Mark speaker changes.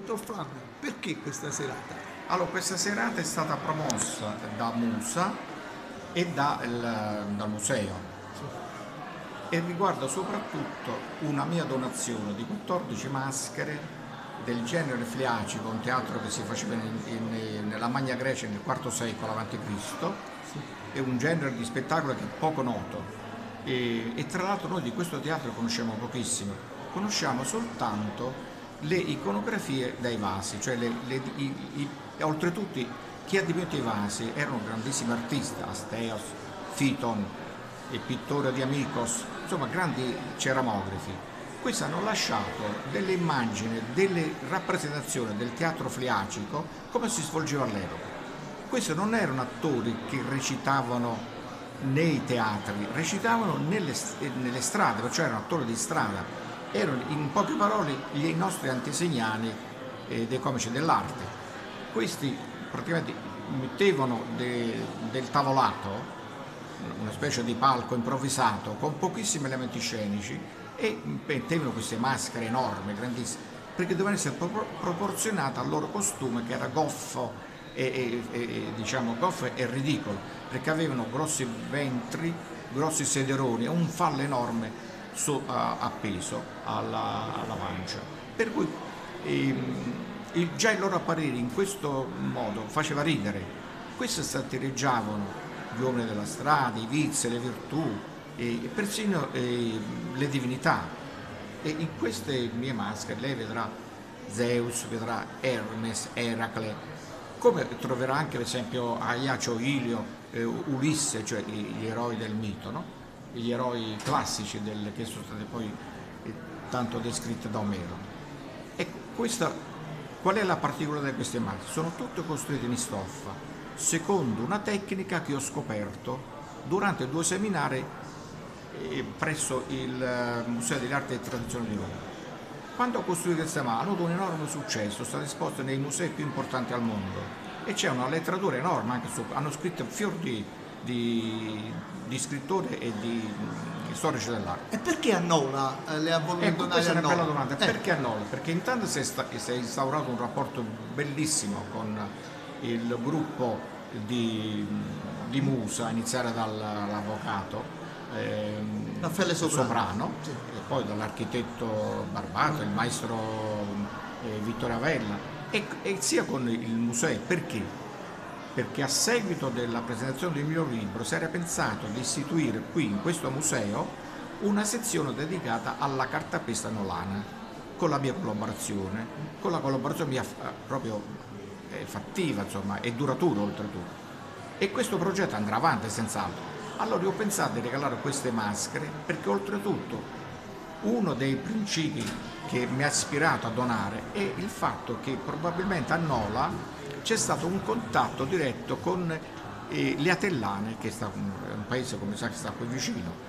Speaker 1: Dottor Flavio, perché questa serata?
Speaker 2: Allora, questa serata è stata promossa da Musa e da il, dal museo e riguarda soprattutto una mia donazione di 14 maschere del genere fliacico, un teatro che si faceva in, in, nella Magna Grecia nel IV secolo a.C. È un genere di spettacolo che è poco noto e, e tra l'altro noi di questo teatro conosciamo pochissimo, conosciamo soltanto le iconografie dai vasi, cioè le, le, i, i, oltretutto chi ha dipinto i vasi erano grandissimi artisti, Asteos, Fiton, il pittore di Amicos, insomma grandi ceramografi. Questi hanno lasciato delle immagini, delle rappresentazioni del teatro fliacico come si svolgeva all'epoca. Questi non erano attori che recitavano nei teatri, recitavano nelle, nelle strade, perciò erano attori di strada, erano in poche parole i nostri antesignani eh, dei comici dell'arte. Questi praticamente mettevano de, del tavolato, una specie di palco improvvisato con pochissimi elementi scenici e mettevano queste maschere enormi, grandissime, perché dovevano essere pro- proporzionate al loro costume che era goffo e, e, e, diciamo, goffo e ridicolo, perché avevano grossi ventri, grossi sederoni un fallo enorme su, a, appeso alla, alla, pancia. Per cui ehm, il, già il loro apparire in questo modo faceva ridere. Questi sattireggiavano gli uomini della strada, i vizi, le virtù e persino eh, le divinità. E in queste mie maschere lei vedrà Zeus, vedrà Hermes, Eracle, come troverà anche per esempio Aiacio Ilio, eh, Ulisse, cioè gli eroi del mito, no? Gli eroi classici del, che sono stati poi eh, tanto descritti da Omero. Ecco, questa, qual è la particolarità di queste macchine? Sono tutte costruite in stoffa, secondo una tecnica che ho scoperto durante due seminari eh, presso il eh, Museo delle Arti e Tradizioni di Roma. Quando ho costruito questa macchina hanno avuto un enorme successo, sono state esposte nei musei più importanti al mondo e c'è una letteratura enorme anche su, hanno scritto fior di di, di scrittori e di, di storici dell'arte.
Speaker 1: E perché a Nola eh, le ha voluto
Speaker 2: ecco,
Speaker 1: donare
Speaker 2: questa
Speaker 1: a
Speaker 2: è una
Speaker 1: Nola?
Speaker 2: bella domanda.
Speaker 1: Eh.
Speaker 2: Perché a Nola? Perché intanto si è, sta, si è instaurato un rapporto bellissimo con il gruppo di, di Musa, a iniziare dall'avvocato.
Speaker 1: Ehm, Raffaele Soprano,
Speaker 2: Soprano sì. e poi dall'architetto Barbato, il maestro eh, Vittorio Avella e, e sia con il museo. Perché? Perché a seguito della presentazione del mio libro si era pensato di istituire qui in questo museo una sezione dedicata alla cartapesta nolana con la mia collaborazione, con la collaborazione mia proprio eh, fattiva insomma e duratura oltretutto. E questo progetto andrà avanti senz'altro. Allora io ho pensato di regalare queste maschere perché oltretutto uno dei principi che mi ha ispirato a donare è il fatto che probabilmente a Nola c'è stato un contatto diretto con eh, le Atellane, che è un paese come sa che sta qui vicino.